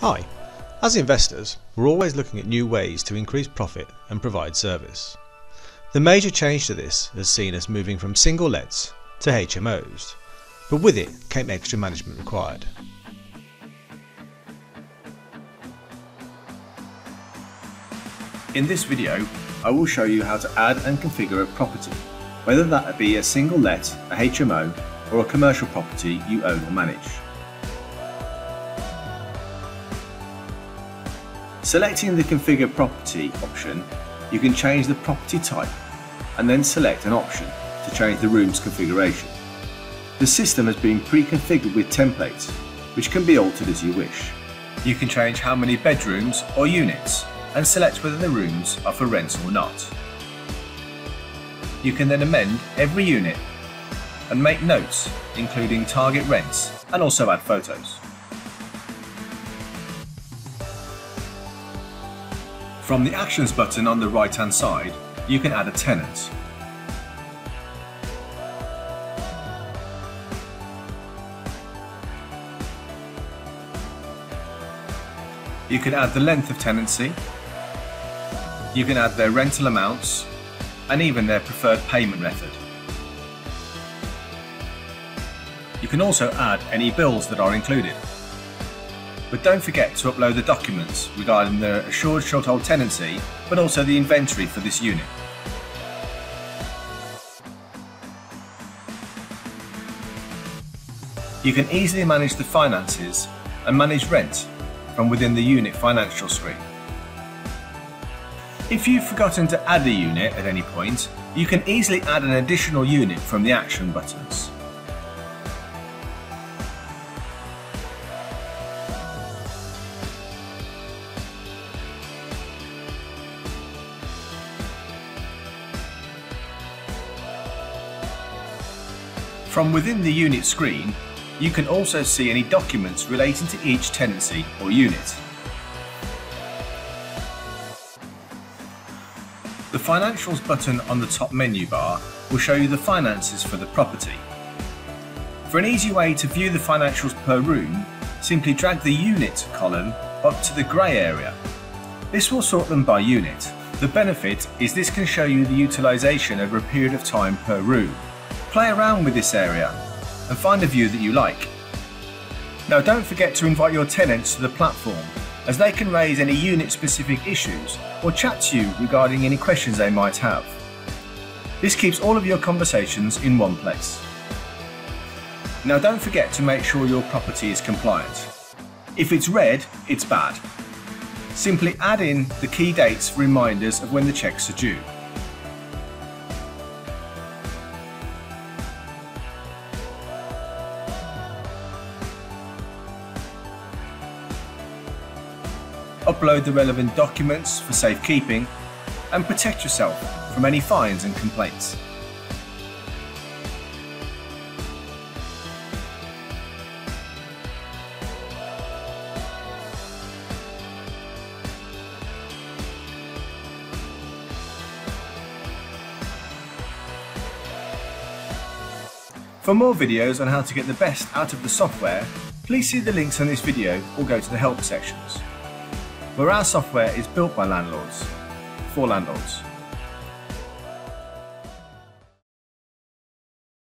Hi. As investors, we're always looking at new ways to increase profit and provide service. The major change to this has seen us moving from single lets to HMOs, but with it came extra management required. In this video, I will show you how to add and configure a property, whether that be a single let, a HMO, or a commercial property you own or manage. Selecting the Configure Property option, you can change the property type and then select an option to change the room's configuration. The system has been pre-configured with templates, which can be altered as you wish. You can change how many bedrooms or units and select whether the rooms are for rent or not. You can then amend every unit and make notes, including target rents and also add photos. From the Actions button on the right hand side, you can add a tenant. You can add the length of tenancy, you can add their rental amounts, and even their preferred payment method. You can also add any bills that are included. But don't forget to upload the documents regarding the assured short hold tenancy, but also the inventory for this unit. You can easily manage the finances and manage rent from within the unit financial screen. If you've forgotten to add a unit at any point, you can easily add an additional unit from the action buttons. From within the unit screen, you can also see any documents relating to each tenancy or unit. The Financials button on the top menu bar will show you the finances for the property. For an easy way to view the financials per room, simply drag the unit column up to the grey area. This will sort them by unit. The benefit is this can show you the utilisation over a period of time per room. Play around with this area and find a view that you like. Now don't forget to invite your tenants to the platform as they can raise any unit specific issues or chat to you regarding any questions they might have. This keeps all of your conversations in one place. Now don't forget to make sure your property is compliant. If it's red, it's bad. Simply add in the key dates reminders of when the checks are due. Upload the relevant documents for safekeeping, and protect yourself from any fines and complaints. For more videos on how to get the best out of the software, please see the links on this video or go to the help sections where our software is built by landlords, for landlords.